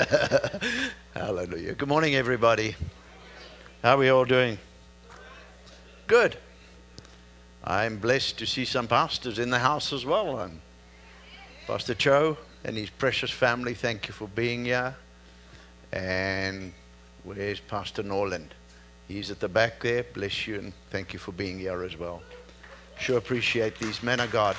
Hallelujah. Good morning, everybody. How are we all doing? Good. I'm blessed to see some pastors in the house as well. I'm Pastor Cho and his precious family, thank you for being here. And where's Pastor Norland? He's at the back there. Bless you and thank you for being here as well. Sure appreciate these men of God.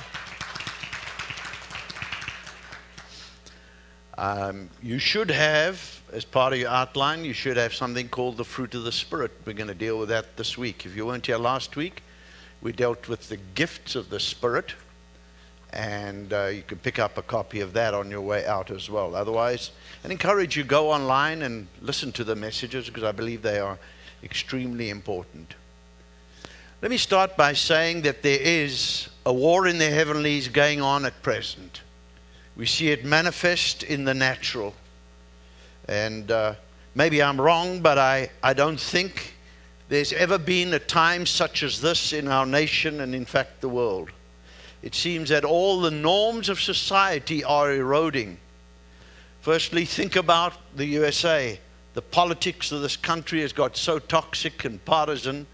Um, you should have, as part of your outline, you should have something called the fruit of the Spirit. We're going to deal with that this week. If you weren't here last week, we dealt with the gifts of the Spirit, and uh, you can pick up a copy of that on your way out as well. Otherwise, I encourage you go online and listen to the messages because I believe they are extremely important. Let me start by saying that there is a war in the heavenlies going on at present. We see it manifest in the natural. And uh, maybe I'm wrong, but I, I don't think there's ever been a time such as this in our nation and, in fact, the world. It seems that all the norms of society are eroding. Firstly, think about the USA. The politics of this country has got so toxic and partisan,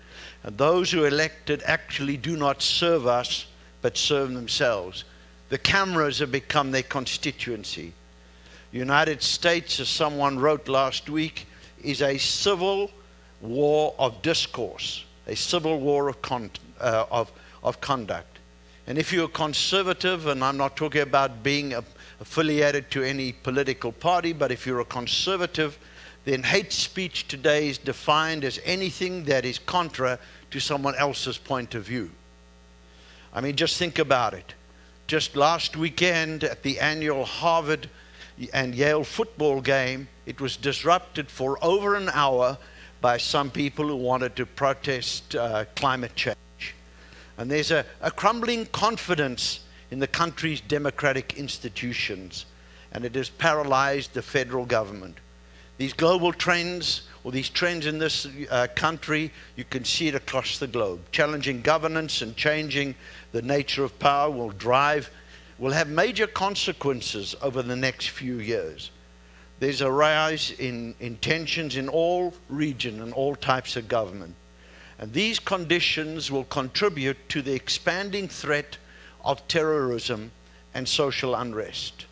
and those who are elected actually do not serve us but serve themselves. The cameras have become their constituency. United States, as someone wrote last week, is a civil war of discourse, a civil war of, con- uh, of, of conduct. And if you're a conservative, and I'm not talking about being affiliated to any political party, but if you're a conservative, then hate speech today is defined as anything that is contra to someone else's point of view. I mean, just think about it just last weekend at the annual Harvard and Yale football game, it was disrupted for over an hour by some people who wanted to protest uh, climate change. And there's a, a crumbling confidence in the country's democratic institutions, and it has paralyzed the federal government. These global trends, or these trends in this uh, country, you can see it across the globe. Challenging governance and changing the nature of power will drive, will have major consequences over the next few years. There's a rise in, in tensions in all regions and all types of government. And these conditions will contribute to the expanding threat of terrorism and social unrest.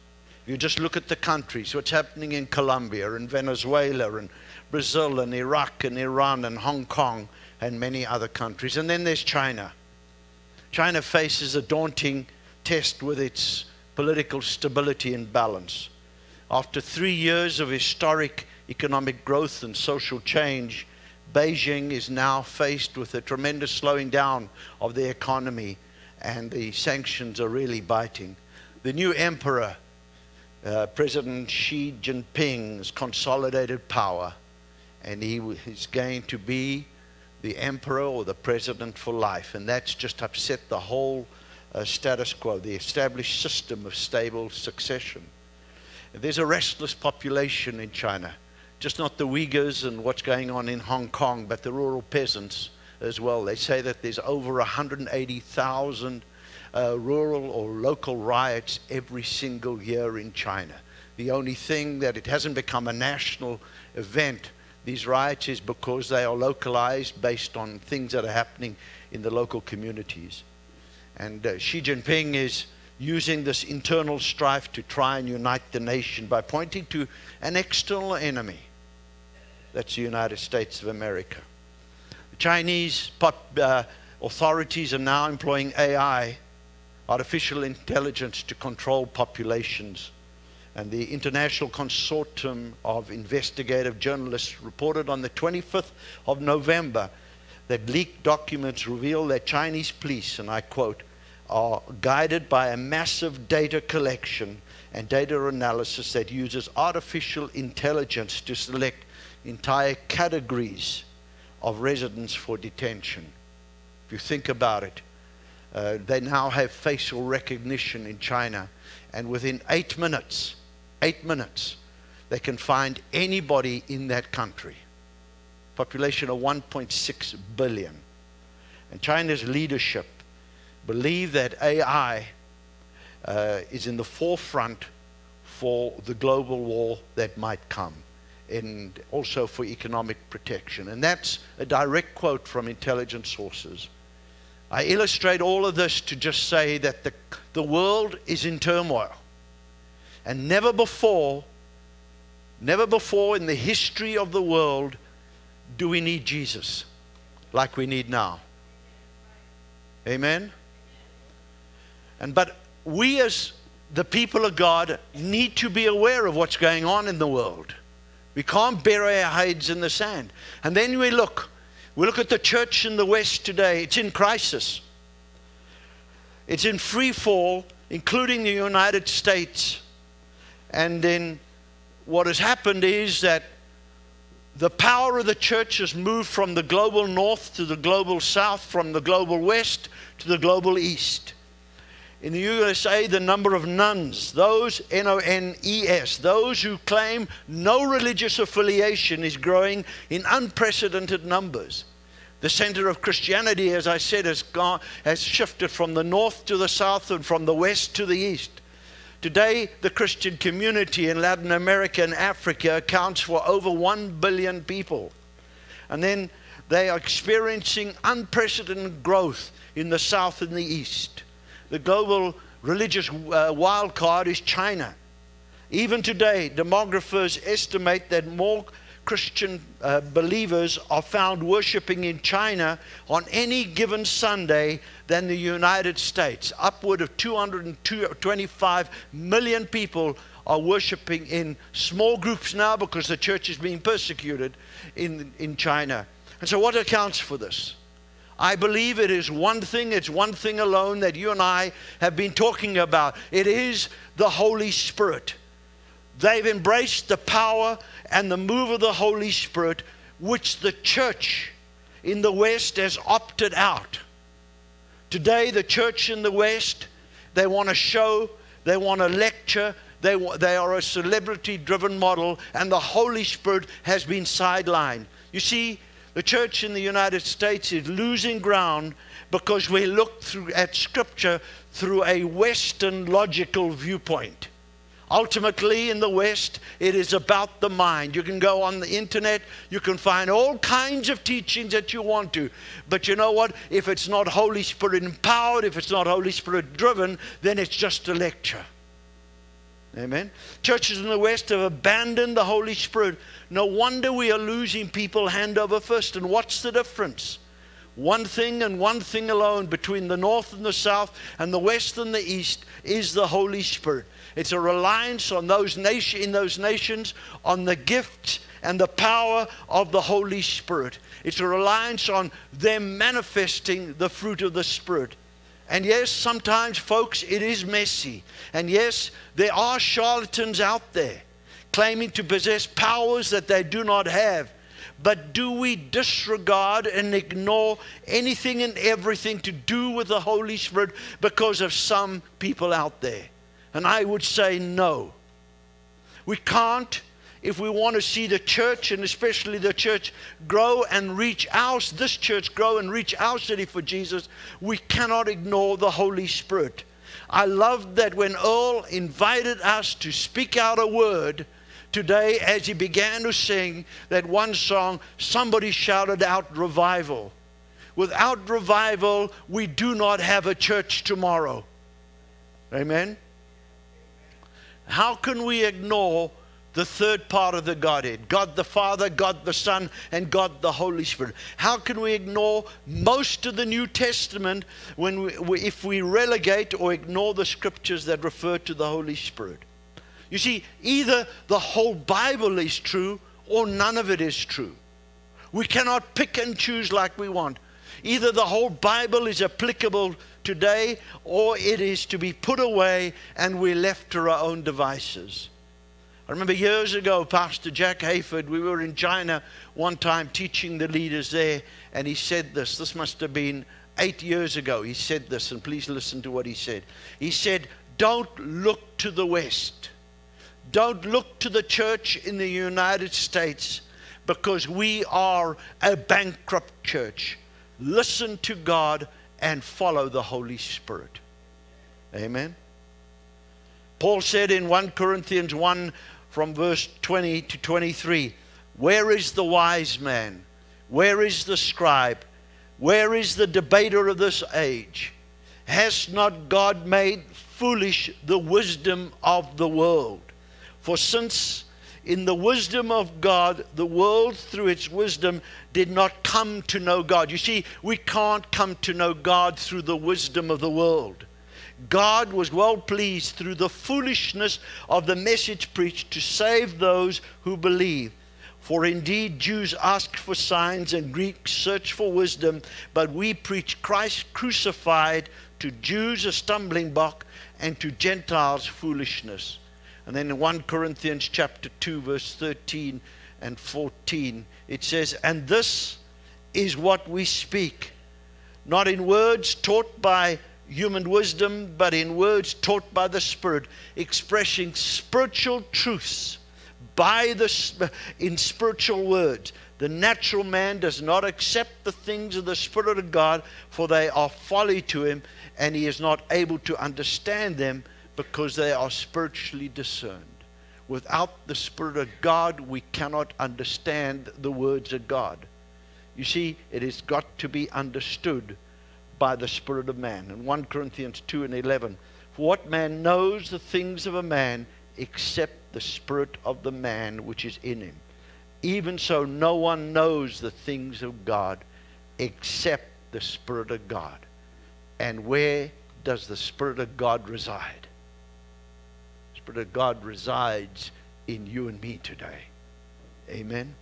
You just look at the countries, what's happening in Colombia and Venezuela and Brazil and Iraq and Iran and Hong Kong and many other countries. And then there's China. China faces a daunting test with its political stability and balance. After three years of historic economic growth and social change, Beijing is now faced with a tremendous slowing down of the economy, and the sanctions are really biting. The new emperor, uh, President Xi Jinping, has consolidated power, and he is going to be the emperor or the president for life. And that's just upset the whole uh, status quo, the established system of stable succession. There's a restless population in China, just not the Uyghurs and what's going on in Hong Kong, but the rural peasants as well. They say that there's over 180,000 uh, rural or local riots every single year in China. The only thing that it hasn't become a national event these riots is because they are localized based on things that are happening in the local communities. And uh, Xi Jinping is using this internal strife to try and unite the nation by pointing to an external enemy. That's the United States of America. The Chinese uh, authorities are now employing AI, artificial intelligence, to control populations and the International Consortium of Investigative Journalists reported on the 25th of November that leaked documents reveal that Chinese police, and I quote, are guided by a massive data collection and data analysis that uses artificial intelligence to select entire categories of residents for detention. If you think about it, uh, they now have facial recognition in China, and within eight minutes, eight minutes, they can find anybody in that country. Population of 1.6 billion. And China's leadership believe that AI uh, is in the forefront for the global war that might come and also for economic protection. And that's a direct quote from intelligence sources. I illustrate all of this to just say that the, the world is in turmoil. And never before, never before in the history of the world do we need Jesus like we need now. Amen? And but we as the people of God need to be aware of what's going on in the world. We can't bury our heads in the sand. And then we look. We look at the church in the West today. It's in crisis. It's in free fall, including the United States. And then what has happened is that the power of the church has moved from the global north to the global south, from the global west to the global east. In the USA, the number of nones, those N O N E S, those who claim no religious affiliation, is growing in unprecedented numbers. The center of Christianity, as I said, has, gone, has shifted from the north to the south and from the west to the east. Today, the Christian community in Latin America and Africa accounts for over 1 billion people. And then they are experiencing unprecedented growth in the south and the east. The global religious uh, wild card is China. Even today, demographers estimate that more Christian uh, believers are found worshiping in China on any given Sunday than the United States. Upward of 225 million people are worshiping in small groups now because the church is being persecuted in, in China. And so, what accounts for this? I believe it is one thing, it's one thing alone that you and I have been talking about. It is the Holy Spirit. They've embraced the power and the move of the Holy Spirit, which the church in the West has opted out. Today, the church in the West, they want to show, they want to lecture, they, they are a celebrity driven model, and the Holy Spirit has been sidelined. You see, the church in the United States is losing ground because we look through, at Scripture through a Western logical viewpoint. Ultimately, in the West, it is about the mind. You can go on the internet, you can find all kinds of teachings that you want to. But you know what? If it's not Holy Spirit empowered, if it's not Holy Spirit driven, then it's just a lecture. Amen. Churches in the West have abandoned the Holy Spirit. No wonder we are losing people hand over fist. And what's the difference? One thing and one thing alone between the North and the South and the West and the East is the Holy Spirit. It's a reliance on those nation, in those nations on the gift and the power of the Holy Spirit. It's a reliance on them manifesting the fruit of the Spirit. And yes, sometimes, folks, it is messy. And yes, there are charlatans out there claiming to possess powers that they do not have. But do we disregard and ignore anything and everything to do with the Holy Spirit because of some people out there? And I would say no. We can't if we want to see the church and especially the church grow and reach our this church grow and reach our city for Jesus, we cannot ignore the Holy Spirit. I love that when Earl invited us to speak out a word today as he began to sing that one song, somebody shouted out revival. Without revival, we do not have a church tomorrow. Amen. How can we ignore the third part of the Godhead God the Father, God the Son, and God the Holy Spirit. How can we ignore most of the New Testament when we, if we relegate or ignore the scriptures that refer to the Holy Spirit? You see, either the whole Bible is true or none of it is true. We cannot pick and choose like we want. Either the whole Bible is applicable today or it is to be put away and we're left to our own devices. I remember years ago, Pastor Jack Hayford, we were in China one time teaching the leaders there, and he said this. This must have been eight years ago. He said this, and please listen to what he said. He said, Don't look to the West. Don't look to the church in the United States because we are a bankrupt church. Listen to God and follow the Holy Spirit. Amen. Paul said in 1 Corinthians 1 from verse 20 to 23 Where is the wise man? Where is the scribe? Where is the debater of this age? Has not God made foolish the wisdom of the world? For since in the wisdom of God, the world through its wisdom did not come to know God. You see, we can't come to know God through the wisdom of the world. God was well pleased through the foolishness of the message preached to save those who believe. For indeed, Jews ask for signs and Greeks search for wisdom, but we preach Christ crucified to Jews a stumbling block and to Gentiles foolishness. And then in 1 Corinthians chapter 2 verse 13 and 14 it says and this is what we speak not in words taught by human wisdom, but in words taught by the Spirit, expressing spiritual truths by the in spiritual words. The natural man does not accept the things of the Spirit of God, for they are folly to him, and he is not able to understand them because they are spiritually discerned. Without the Spirit of God, we cannot understand the words of God. You see, it has got to be understood by the Spirit of man. In 1 Corinthians 2 and 11, for what man knows the things of a man except the Spirit of the man which is in him? Even so, no one knows the things of God except the Spirit of God. And where does the Spirit of God reside? Spirit of God resides in you and me today. Amen.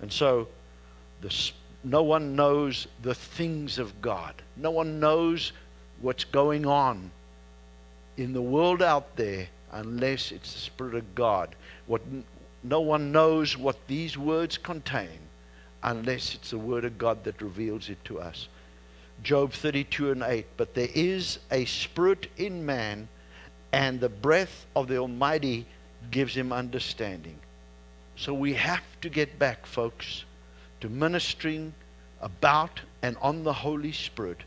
And so the no one knows the things of God. No one knows what's going on in the world out there unless it's the Spirit of God. What, no one knows what these words contain unless it's the Word of God that reveals it to us. Job 32 and 8. But there is a spirit in man, and the breath of the Almighty gives him understanding. So we have to get back, folks to ministering about and on the Holy Spirit.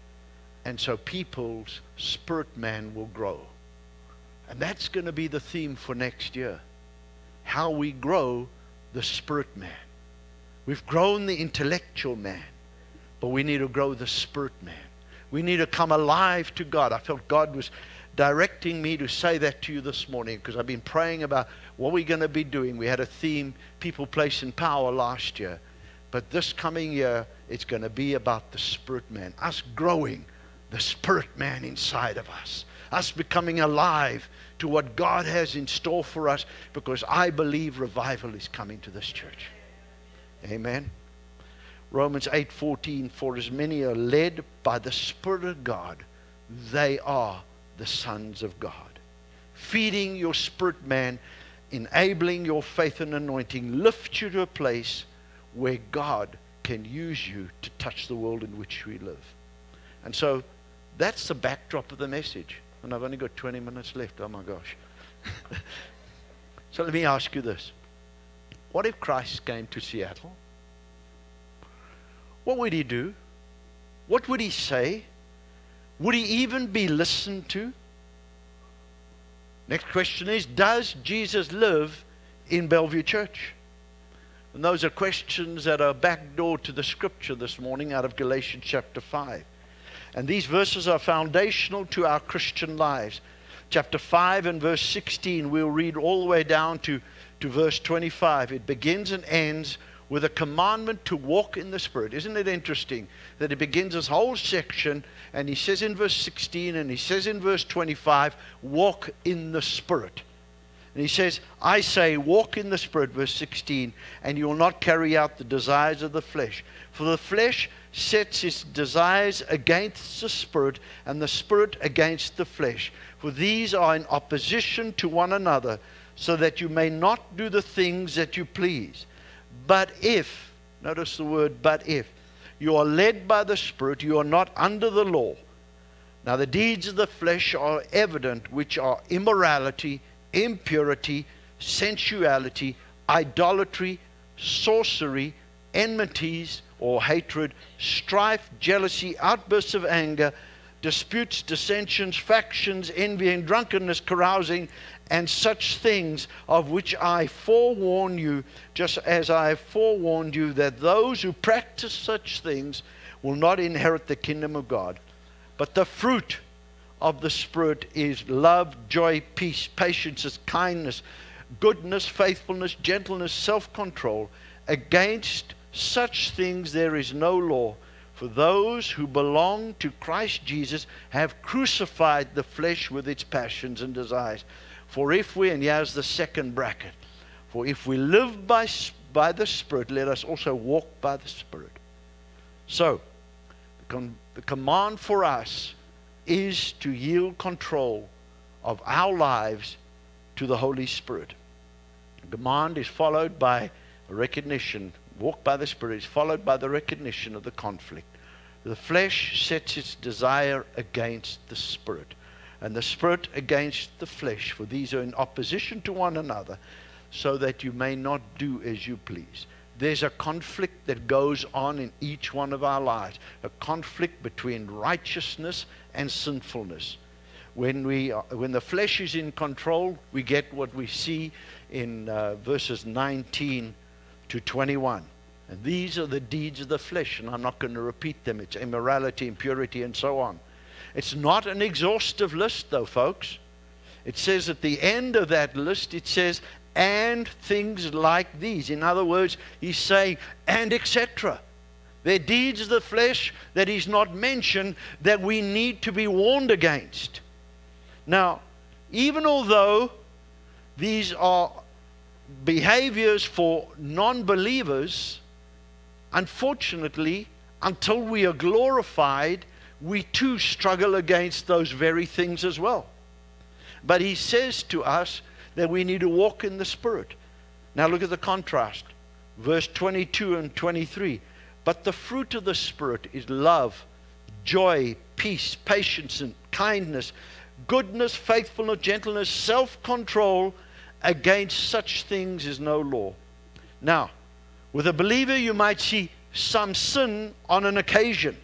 And so people's spirit man will grow. And that's going to be the theme for next year. How we grow the spirit man. We've grown the intellectual man, but we need to grow the spirit man. We need to come alive to God. I felt God was directing me to say that to you this morning because I've been praying about what we're going to be doing. We had a theme, People, Place, and Power last year. But this coming year, it's going to be about the spirit man, us growing the spirit man inside of us, us becoming alive to what God has in store for us because I believe revival is coming to this church. Amen. Romans 8:14 for as many are led by the spirit of God they are the sons of God. Feeding your spirit man, enabling your faith and anointing lift you to a place where God can use you to touch the world in which we live. And so that's the backdrop of the message. And I've only got 20 minutes left. Oh my gosh. so let me ask you this What if Christ came to Seattle? What would he do? What would he say? Would he even be listened to? Next question is Does Jesus live in Bellevue Church? And those are questions that are backdoor to the scripture this morning out of Galatians chapter 5. And these verses are foundational to our Christian lives. Chapter 5 and verse 16, we'll read all the way down to, to verse 25. It begins and ends with a commandment to walk in the Spirit. Isn't it interesting that he begins this whole section and he says in verse 16 and he says in verse 25, walk in the Spirit. And he says, I say, walk in the Spirit, verse 16, and you will not carry out the desires of the flesh. For the flesh sets its desires against the Spirit, and the Spirit against the flesh. For these are in opposition to one another, so that you may not do the things that you please. But if, notice the word, but if, you are led by the Spirit, you are not under the law. Now the deeds of the flesh are evident, which are immorality impurity, sensuality, idolatry, sorcery, enmities or hatred, strife, jealousy, outbursts of anger, disputes, dissensions, factions, envy, and drunkenness, carousing, and such things of which I forewarn you, just as I have forewarned you, that those who practice such things will not inherit the kingdom of God. But the fruit of the Spirit is love, joy, peace, patience, kindness, goodness, faithfulness, gentleness, self control. Against such things there is no law. For those who belong to Christ Jesus have crucified the flesh with its passions and desires. For if we, and here's the second bracket, for if we live by, by the Spirit, let us also walk by the Spirit. So, the, com- the command for us is to yield control of our lives to the Holy Spirit. The command is followed by recognition walk by the Spirit is followed by the recognition of the conflict. The flesh sets its desire against the Spirit, and the Spirit against the flesh, for these are in opposition to one another, so that you may not do as you please. There's a conflict that goes on in each one of our lives, a conflict between righteousness and sinfulness. When, we, when the flesh is in control, we get what we see in uh, verses 19 to 21. And these are the deeds of the flesh, and I'm not going to repeat them. It's immorality, impurity, and so on. It's not an exhaustive list, though, folks. It says at the end of that list, it says, and things like these. In other words, he's saying, and etc. They're deeds of the flesh that he's not mentioned that we need to be warned against. Now, even although these are behaviors for non believers, unfortunately, until we are glorified, we too struggle against those very things as well. But he says to us that we need to walk in the Spirit. Now look at the contrast. Verse 22 and 23. But the fruit of the Spirit is love, joy, peace, patience, and kindness, goodness, faithfulness, gentleness, self control Against such things is no law. Now, with a believer, you might see some sin on an occasion.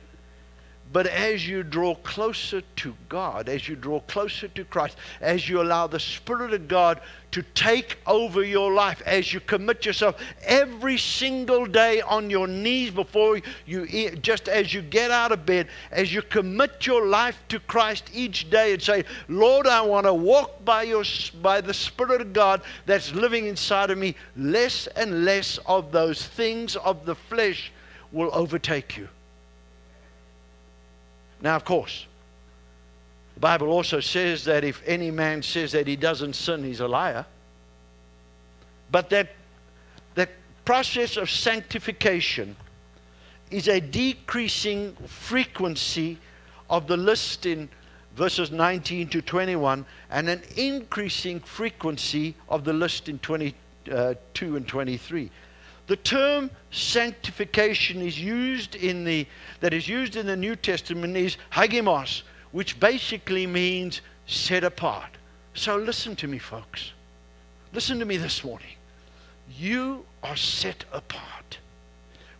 But as you draw closer to God, as you draw closer to Christ, as you allow the Spirit of God to take over your life, as you commit yourself every single day on your knees before you, just as you get out of bed, as you commit your life to Christ each day and say, Lord, I want to walk by, your, by the Spirit of God that's living inside of me, less and less of those things of the flesh will overtake you. Now, of course, the Bible also says that if any man says that he doesn't sin, he's a liar. But that the process of sanctification is a decreasing frequency of the list in verses 19 to 21 and an increasing frequency of the list in 22 uh, and 23. The term sanctification is used in the, that is used in the New Testament is hagios, which basically means set apart. So listen to me, folks. Listen to me this morning. You are set apart.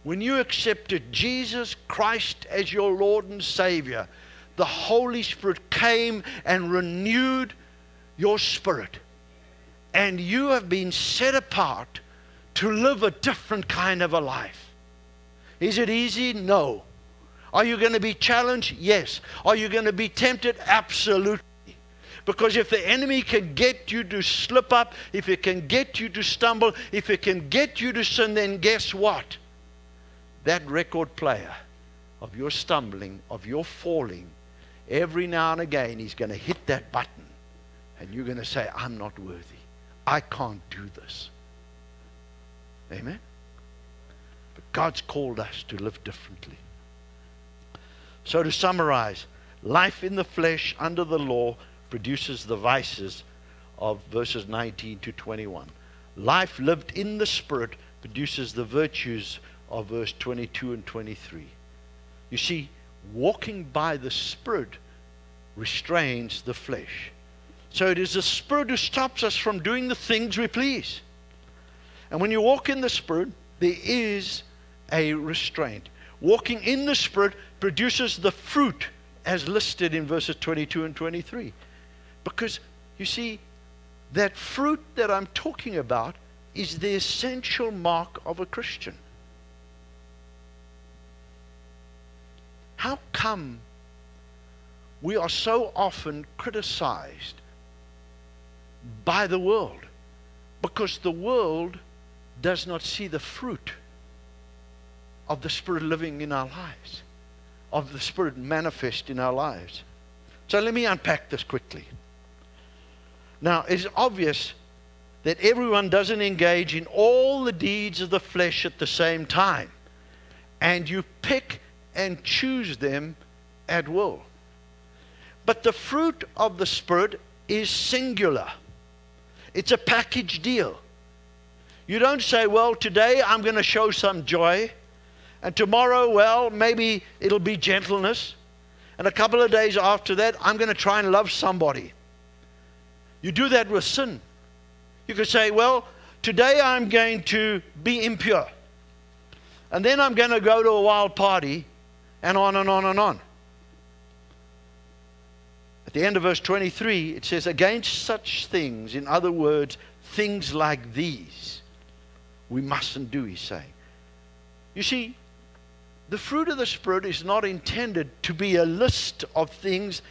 When you accepted Jesus Christ as your Lord and Savior, the Holy Spirit came and renewed your spirit. And you have been set apart to live a different kind of a life. Is it easy? No. Are you going to be challenged? Yes. Are you going to be tempted? Absolutely. Because if the enemy can get you to slip up, if it can get you to stumble, if it can get you to sin, then guess what? That record player of your stumbling, of your falling, every now and again, he's going to hit that button. And you're going to say, I'm not worthy. I can't do this. Amen? But God's called us to live differently. So, to summarize, life in the flesh under the law produces the vices of verses 19 to 21. Life lived in the Spirit produces the virtues of verse 22 and 23. You see, walking by the Spirit restrains the flesh. So it is the Spirit who stops us from doing the things we please. And when you walk in the Spirit, there is a restraint. Walking in the Spirit produces the fruit as listed in verses 22 and 23. Because you see, that fruit that I'm talking about is the essential mark of a Christian. How come we are so often criticized by the world? Because the world does not see the fruit of the Spirit living in our lives, of the Spirit manifest in our lives. So let me unpack this quickly. Now, it's obvious that everyone doesn't engage in all the deeds of the flesh at the same time. And you pick and choose them at will. But the fruit of the Spirit is singular, it's a package deal. You don't say, well, today I'm going to show some joy, and tomorrow, well, maybe it'll be gentleness, and a couple of days after that, I'm going to try and love somebody. You do that with sin. You could say, well, today I'm going to be impure. And then I'm going to go to a wild party, and on and on and on. At the end of verse 23, it says, Against such things, in other words, things like these, we mustn't do, he's saying. You see, the fruit of the Spirit is not intended to be a list of things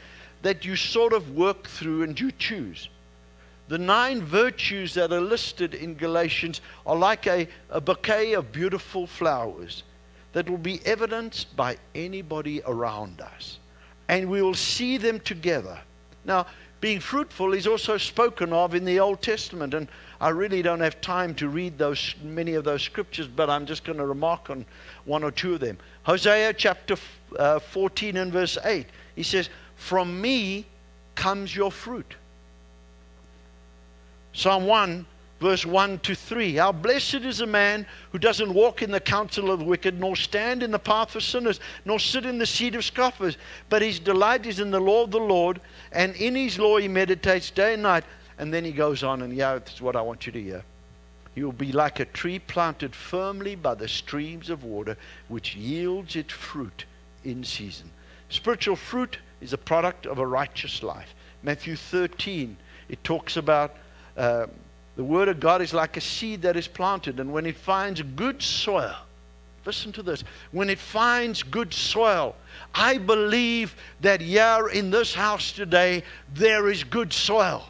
that you sort of work through and you choose. The nine virtues that are listed in Galatians are like a, a bouquet of beautiful flowers that will be evidenced by anybody around us. And we will see them together. Now, being fruitful is also spoken of in the Old Testament. And I really don't have time to read those many of those scriptures, but I'm just going to remark on one or two of them. Hosea chapter uh, 14 and verse 8. He says, From me comes your fruit. Psalm 1, verse 1 to 3. How blessed is a man who doesn't walk in the counsel of the wicked, nor stand in the path of sinners, nor sit in the seat of scoffers. But his delight is in the law of the Lord, and in his law he meditates day and night. And then he goes on, and yeah, that's what I want you to hear. He will be like a tree planted firmly by the streams of water, which yields its fruit in season. Spiritual fruit is a product of a righteous life. Matthew 13, it talks about uh, the Word of God is like a seed that is planted, and when it finds good soil, listen to this, when it finds good soil, I believe that here in this house today, there is good soil.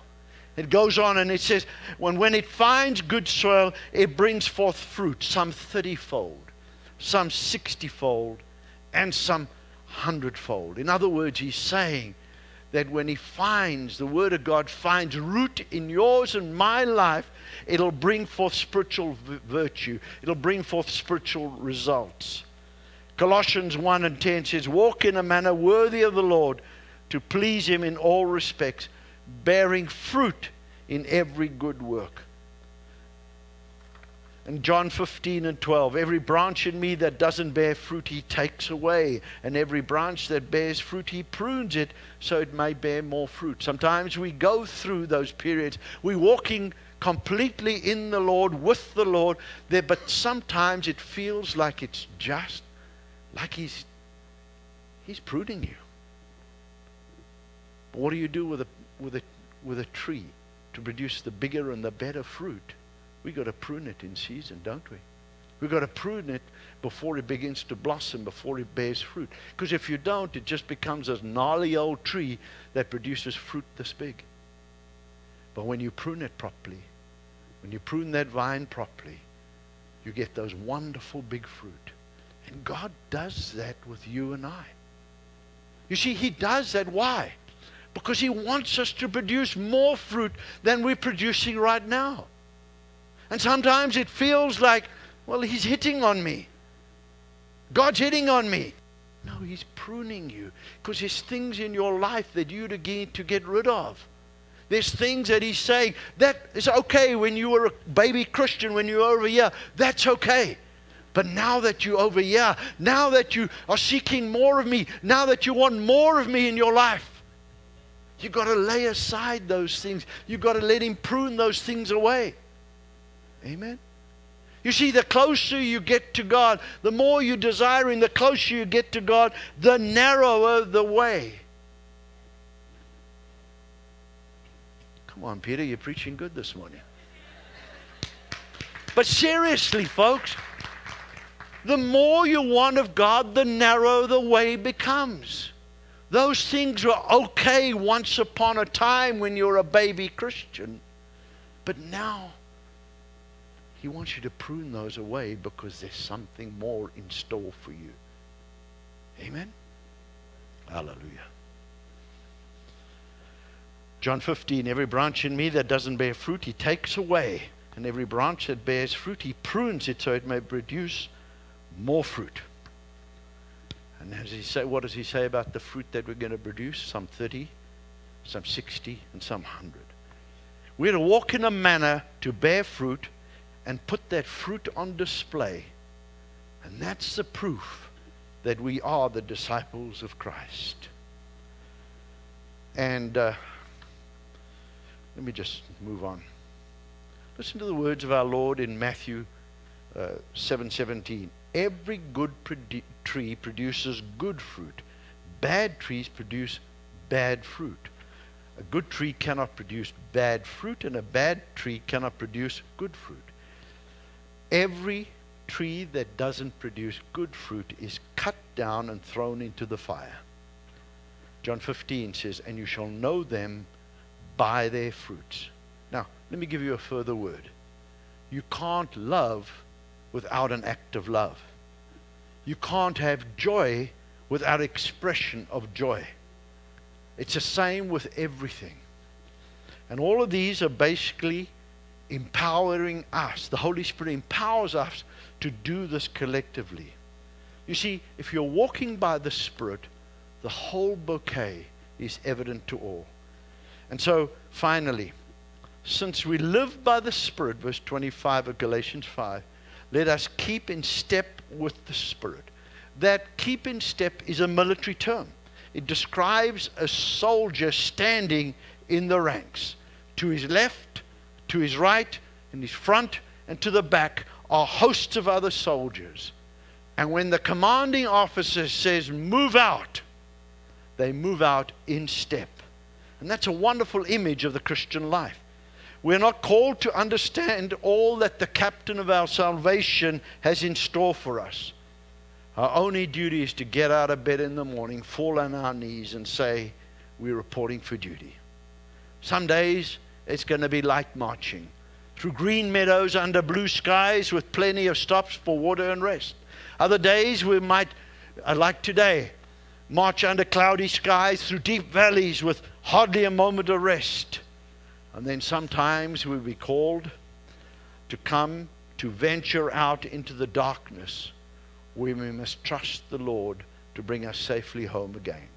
It goes on and it says, when, when it finds good soil, it brings forth fruit, some 30 fold, some 60 fold, and some 100 fold. In other words, he's saying that when he finds, the Word of God finds root in yours and my life, it'll bring forth spiritual virtue. It'll bring forth spiritual results. Colossians 1 and 10 says, Walk in a manner worthy of the Lord to please Him in all respects, bearing fruit in every good work and John 15 and 12, every branch in me that doesn't bear fruit, he takes away. And every branch that bears fruit, he prunes it so it may bear more fruit. Sometimes we go through those periods. We're walking completely in the Lord, with the Lord, there, but sometimes it feels like it's just like he's, he's pruning you. But what do you do with a, with, a, with a tree to produce the bigger and the better fruit? We've got to prune it in season, don't we? We've got to prune it before it begins to blossom, before it bears fruit. Because if you don't, it just becomes a gnarly old tree that produces fruit this big. But when you prune it properly, when you prune that vine properly, you get those wonderful big fruit. And God does that with you and I. You see, He does that. Why? Because He wants us to produce more fruit than we're producing right now. And sometimes it feels like, well, he's hitting on me. God's hitting on me. No, he's pruning you because there's things in your life that you need to get rid of. There's things that he's saying that is okay when you were a baby Christian, when you were over here. That's okay. But now that you're over here, now that you are seeking more of me, now that you want more of me in your life, you've got to lay aside those things. You've got to let him prune those things away. Amen? You see, the closer you get to God, the more you desire Him, the closer you get to God, the narrower the way. Come on, Peter, you're preaching good this morning. But seriously, folks, the more you want of God, the narrower the way becomes. Those things were okay once upon a time when you were a baby Christian. But now, He wants you to prune those away because there's something more in store for you. Amen? Hallelujah. John 15, every branch in me that doesn't bear fruit, He takes away. And every branch that bears fruit, He prunes it so it may produce more fruit. And as he say, what does he say about the fruit that we're going to produce? Some 30, some 60, and some 100. We're to walk in a manner to bear fruit and put that fruit on display. And that's the proof that we are the disciples of Christ. And uh, let me just move on. Listen to the words of our Lord in Matthew uh, 7:17. Every good produ- tree produces good fruit. Bad trees produce bad fruit. A good tree cannot produce bad fruit, and a bad tree cannot produce good fruit. Every tree that doesn't produce good fruit is cut down and thrown into the fire. John 15 says, And you shall know them by their fruits. Now, let me give you a further word. You can't love without an act of love. You can't have joy without expression of joy. It's the same with everything. And all of these are basically empowering us. The Holy Spirit empowers us to do this collectively. You see, if you're walking by the Spirit, the whole bouquet is evident to all. And so, finally, since we live by the Spirit, verse 25 of Galatians 5, let us keep in step with the Spirit. That keep in step is a military term. It describes a soldier standing in the ranks. To his left, to his right, in his front, and to the back are hosts of other soldiers. And when the commanding officer says, Move out, they move out in step. And that's a wonderful image of the Christian life. We're not called to understand all that the captain of our salvation has in store for us. Our only duty is to get out of bed in the morning, fall on our knees, and say, We're reporting for duty. Some days it's going to be like marching through green meadows under blue skies with plenty of stops for water and rest. Other days we might, uh, like today, march under cloudy skies through deep valleys with hardly a moment of rest. And then sometimes we'll be called to come to venture out into the darkness where we must trust the Lord to bring us safely home again.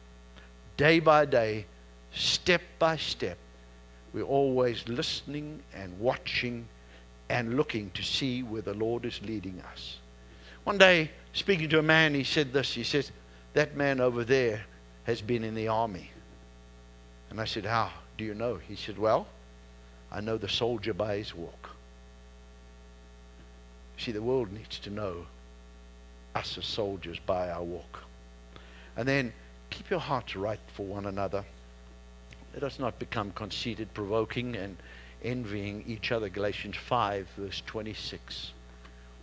Day by day, step by step, we're always listening and watching and looking to see where the Lord is leading us. One day, speaking to a man, he said this. He says, That man over there has been in the army. And I said, How do you know? He said, Well, I know the soldier by his walk. See, the world needs to know us as soldiers by our walk. And then keep your hearts right for one another. Let us not become conceited, provoking, and envying each other. Galatians 5, verse 26.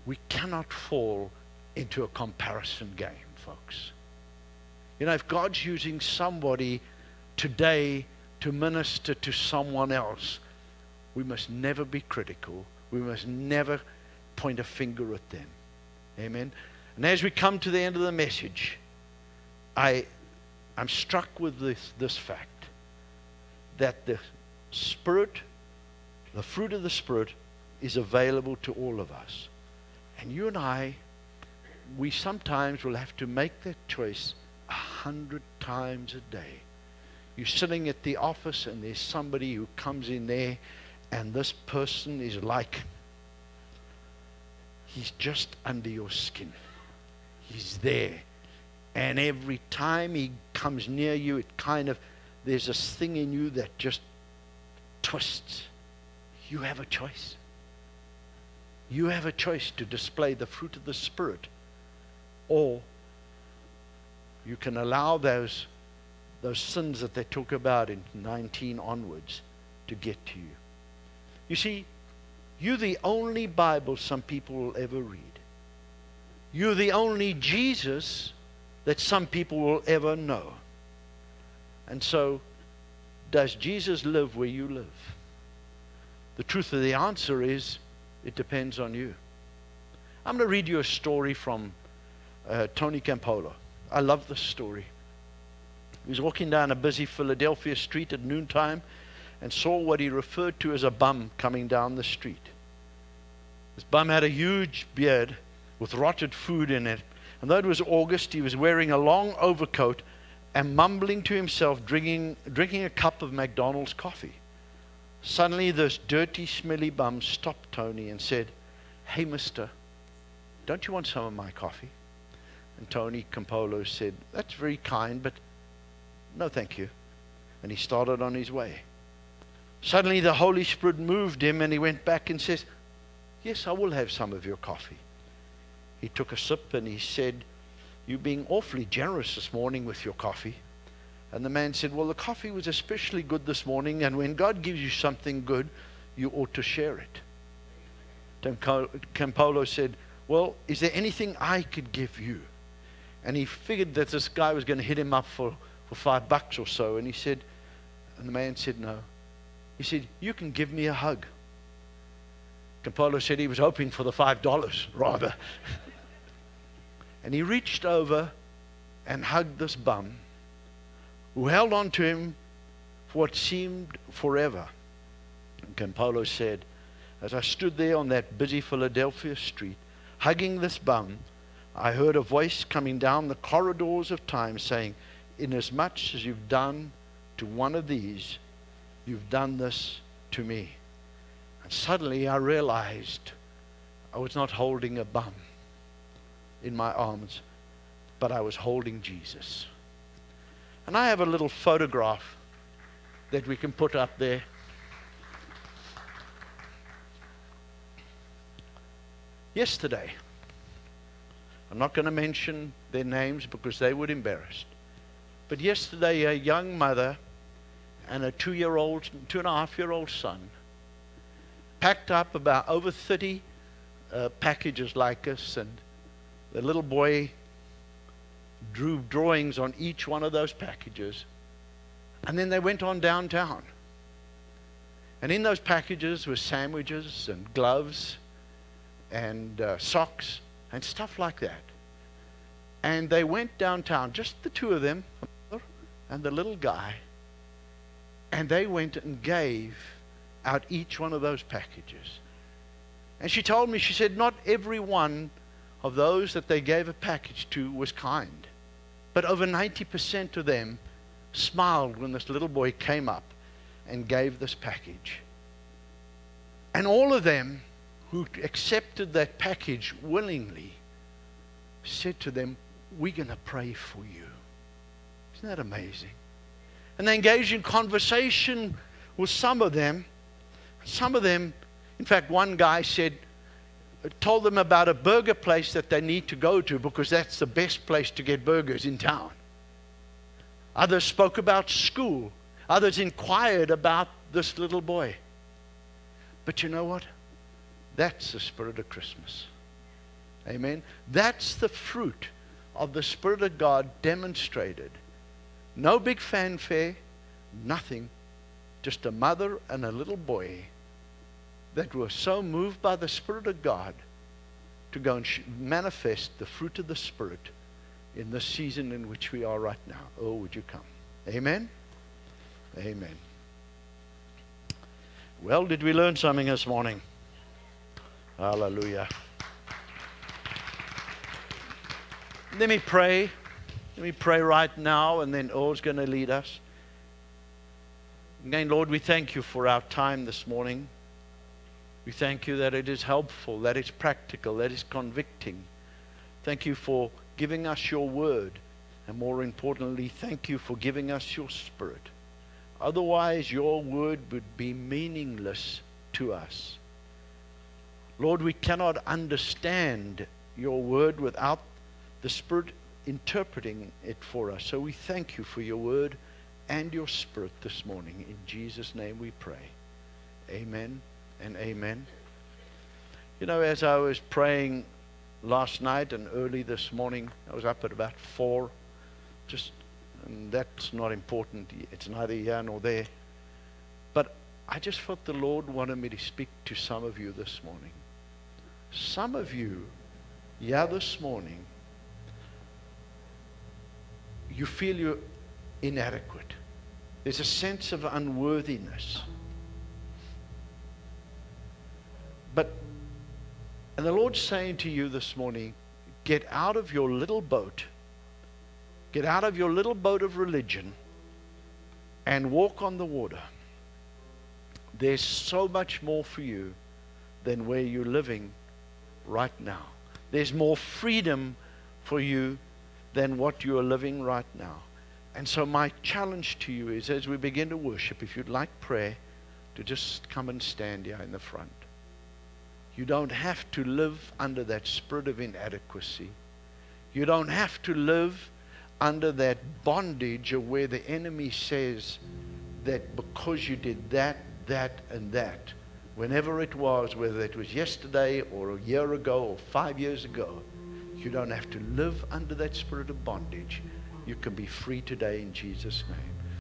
We cannot fall into a comparison game, folks. You know, if God's using somebody today to minister to someone else, we must never be critical. We must never point a finger at them. Amen. And as we come to the end of the message, I, I'm struck with this, this fact that the Spirit, the fruit of the Spirit, is available to all of us. And you and I, we sometimes will have to make that choice a hundred times a day. You're sitting at the office and there's somebody who comes in there and this person is like, he's just under your skin. He's there. And every time he comes near you, it kind of, there's this thing in you that just twists. You have a choice. You have a choice to display the fruit of the Spirit, or you can allow those, those sins that they talk about in 19 onwards to get to you. You see, you're the only Bible some people will ever read. You're the only Jesus that some people will ever know. And so, does Jesus live where you live? The truth of the answer is it depends on you. I'm going to read you a story from uh, Tony Campolo. I love this story. He was walking down a busy Philadelphia street at noontime and saw what he referred to as a bum coming down the street. This bum had a huge beard with rotted food in it. And though it was August, he was wearing a long overcoat and mumbling to himself, drinking, drinking a cup of McDonald's coffee. Suddenly, this dirty, smelly bum stopped Tony and said, Hey, mister, don't you want some of my coffee? And Tony Campolo said, That's very kind, but no, thank you. And he started on his way. Suddenly, the Holy Spirit moved him and he went back and says, Yes, I will have some of your coffee. He took a sip and he said, You're being awfully generous this morning with your coffee. And the man said, Well, the coffee was especially good this morning, and when God gives you something good, you ought to share it. Campolo said, Well, is there anything I could give you? And he figured that this guy was going to hit him up for, for five bucks or so. And he said, And the man said, No. He said, You can give me a hug. Campolo said he was hoping for the five dollars rather. and he reached over and hugged this bum who held on to him for what seemed forever. And Campolo said, As I stood there on that busy Philadelphia street, hugging this bum, I heard a voice coming down the corridors of time saying, Inasmuch as you've done to one of these, you've done this to me. And suddenly I realized I was not holding a bum in my arms, but I was holding Jesus. And I have a little photograph that we can put up there. Yesterday, I'm not going to mention their names because they would embarrass. But yesterday, a young mother and a two year old, two and a half year old son packed up about over 30 uh, packages like us, and the little boy drew drawings on each one of those packages. And then they went on downtown. And in those packages were sandwiches and gloves and uh, socks and stuff like that. And they went downtown, just the two of them and the little guy, and they went and gave out each one of those packages. And she told me, she said, not every one of those that they gave a package to was kind. But over 90% of them smiled when this little boy came up and gave this package. And all of them who accepted that package willingly said to them, We're going to pray for you. Isn't that amazing? And they engaged in conversation with some of them. Some of them, in fact, one guy said, told them about a burger place that they need to go to because that's the best place to get burgers in town. Others spoke about school. Others inquired about this little boy. But you know what? That's the spirit of Christmas. Amen. That's the fruit of the Spirit of God demonstrated. No big fanfare, nothing. Just a mother and a little boy that were so moved by the Spirit of God to go and manifest the fruit of the Spirit in the season in which we are right now. Oh, would you come? Amen? Amen. Well, did we learn something this morning? Hallelujah. Let me pray. Let me pray right now, and then Earl's going to lead us. Again, Lord, we thank you for our time this morning. We thank you that it is helpful, that it's practical, that it's convicting. Thank you for giving us your word. And more importantly, thank you for giving us your spirit. Otherwise, your word would be meaningless to us. Lord, we cannot understand your word without the Spirit interpreting it for us. So we thank you for your word and your Spirit this morning. In Jesus' name we pray. Amen and amen. You know, as I was praying last night and early this morning, I was up at about four. Just, and that's not important. It's neither here nor there. But I just felt the Lord wanted me to speak to some of you this morning. Some of you, yeah, this morning, you feel you're inadequate. There's a sense of unworthiness. But, and the Lord's saying to you this morning, get out of your little boat, get out of your little boat of religion, and walk on the water. There's so much more for you than where you're living right now. There's more freedom for you than what you are living right now. And so, my challenge to you is as we begin to worship, if you'd like prayer, to just come and stand here in the front. You don't have to live under that spirit of inadequacy. You don't have to live under that bondage of where the enemy says that because you did that, that, and that, whenever it was, whether it was yesterday or a year ago or five years ago, you don't have to live under that spirit of bondage. You can be free today in Jesus' name.